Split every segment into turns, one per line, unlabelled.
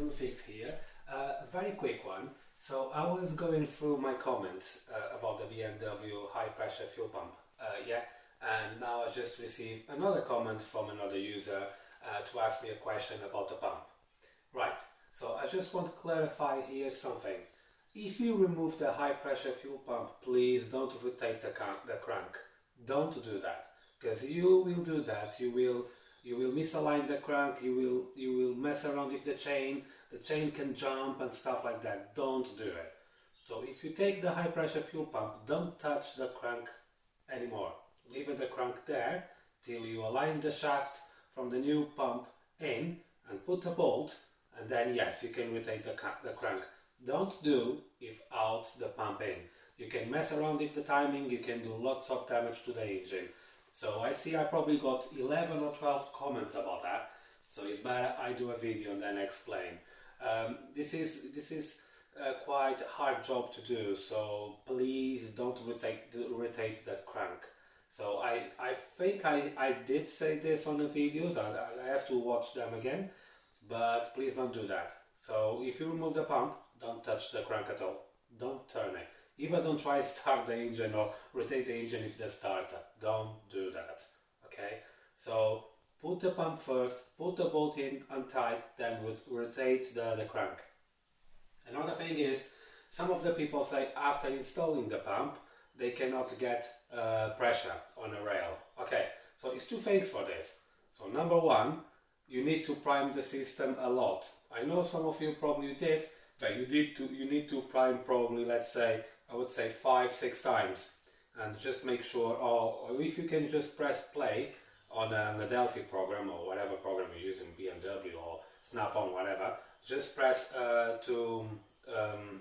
little fix here. Uh, very quick one. So I was going through my comments uh, about the BMW high pressure fuel pump. Uh, yeah, and now I just received another comment from another user uh, to ask me a question about the pump. Right. So I just want to clarify here something. If you remove the high pressure fuel pump, please don't rotate the, the crank. Don't do that because you will do that. You will you will misalign the crank. You will you will mess around with the chain. The chain can jump and stuff like that. Don't do it. So if you take the high pressure fuel pump, don't touch the crank anymore. Leave the crank there till you align the shaft from the new pump in and put a bolt and then yes you can rotate the, the crank. Don't do if out the pump in. You can mess around with the timing, you can do lots of damage to the engine. So I see I probably got 11 or 12 comments about that. So it's better I do a video and then explain. Um, this is this is uh, quite a hard job to do. So please don't rotate rotate the crank. So I I think I, I did say this on the videos. I, I have to watch them again. But please don't do that. So if you remove the pump, don't touch the crank at all. Don't turn it. Even don't try start the engine or rotate the engine if the starter. Don't do that. Okay? So put the pump first, put the bolt in untied, then would rotate the, the crank. Another thing is, some of the people say after installing the pump, they cannot get uh, pressure on a rail. Okay, so it's two things for this. So number one, you need to prime the system a lot. I know some of you probably did, but you need to you need to prime probably let's say I would say five six times and just make sure or, if you can just press play on a, Delphi program or whatever program you're using BMW or Snap-on whatever just press uh, to um,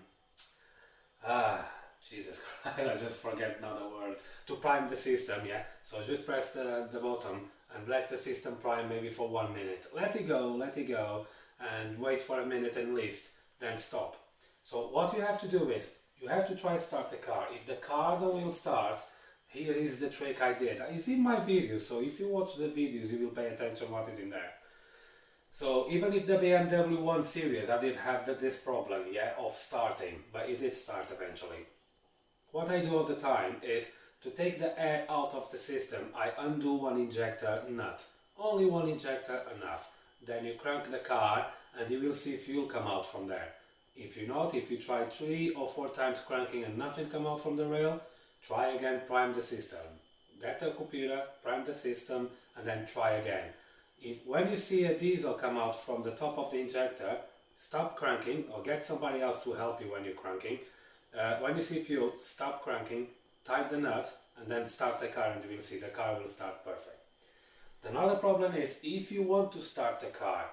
ah Jesus Christ I just forget another word to prime the system yeah so just press the, the button and let the system prime maybe for one minute. Let it go, let it go, and wait for a minute at least, then stop. So what you have to do is, you have to try start the car. If the car don't will start, here is the trick I did. It's in my videos, so if you watch the videos, you will pay attention what is in there. So even if the BMW 1 Series, I did have the, this problem, yeah, of starting, but it did start eventually. What I do all the time is to take the air out of the system, I undo one injector nut. Only one injector enough. Then you crank the car and you will see fuel come out from there. If you're not, if you try three or four times cranking and nothing come out from the rail, try again, prime the system. Get the computer, prime the system and then try again. If when you see a diesel come out from the top of the injector, stop cranking or get somebody else to help you when you're cranking. Uh, when you see fuel, stop cranking, tighten the nut and then start the car and you will see the car will start perfect. Another problem is if you want to start the car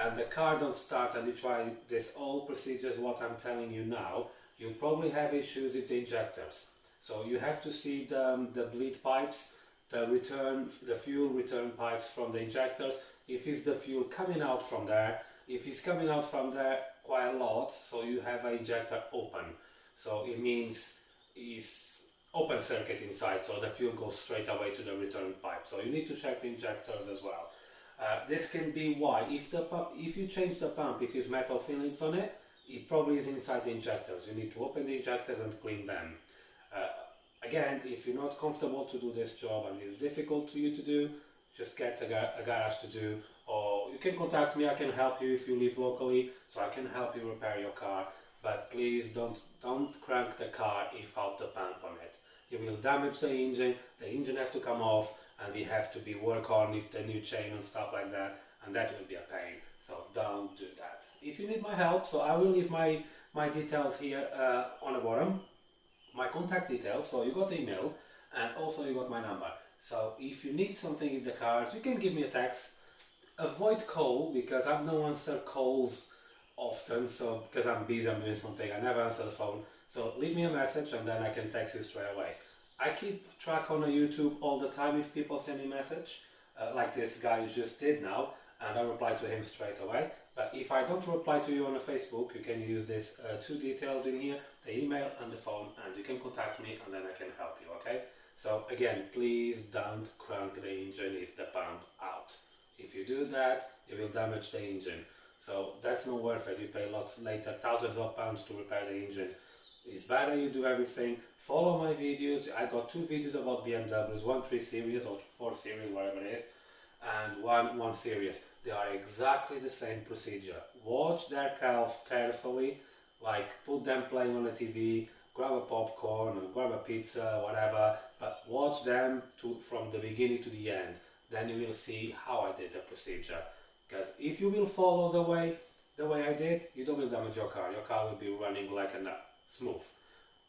and the car don't start and you try this all procedures what I'm telling you now, you probably have issues with the injectors. So you have to see the, um, the bleed pipes, the return, the fuel return pipes from the injectors. If it's the fuel coming out from there, if it's coming out from there quite a lot, so you have an injector open. So it means it's open circuit inside so the fuel goes straight away to the return pipe. So you need to check the injectors as well. Uh, this can be why if the if you change the pump, if it's metal fillings on it, it probably is inside the injectors. You need to open the injectors and clean them. Uh, again, if you're not comfortable to do this job and it's difficult for you to do, just get a, gar a garage to do or you can contact me, I can help you if you live locally, so I can help you repair your car. But please don't don't crank the car if out the pump on it you will damage the engine, the engine has to come off and we have to be work on with the new chain and stuff like that and that will be a pain. So don't do that. If you need my help, so I will leave my, my details here uh, on the bottom, my contact details, so you got the email and also you got my number. So if you need something in the cars, you can give me a text. Avoid call because I don't answer calls often, so because I'm busy, I'm doing something, I never answer the phone. So leave me a message and then I can text you straight away. I keep track on YouTube all the time if people send me message, uh, like this guy just did now, and I reply to him straight away. But if I don't reply to you on Facebook, you can use these uh, two details in here, the email and the phone, and you can contact me and then I can help you, okay? So again, please don't crank the engine if the pump out. If you do that, you will damage the engine. So that's not worth it. You pay lots later, thousands of pounds to repair the engine. It's better you do everything. Follow my videos. I got two videos about BMWs, one 3 Series or 4 Series, whatever it is, and one 1 Series. They are exactly the same procedure. Watch their calf carefully, like put them playing on the TV, grab a popcorn or grab a pizza, whatever, but watch them to, from the beginning to the end. Then you will see how I did the procedure. Because if you will follow the way the way I did, you don't will damage your car. Your car will be running like a nut, smooth.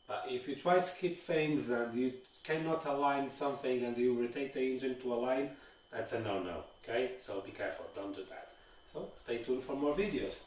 But if you try skip things and you cannot align something and you rotate the engine to align, that's a no-no. Okay, so be careful. Don't do that. So stay tuned for more videos.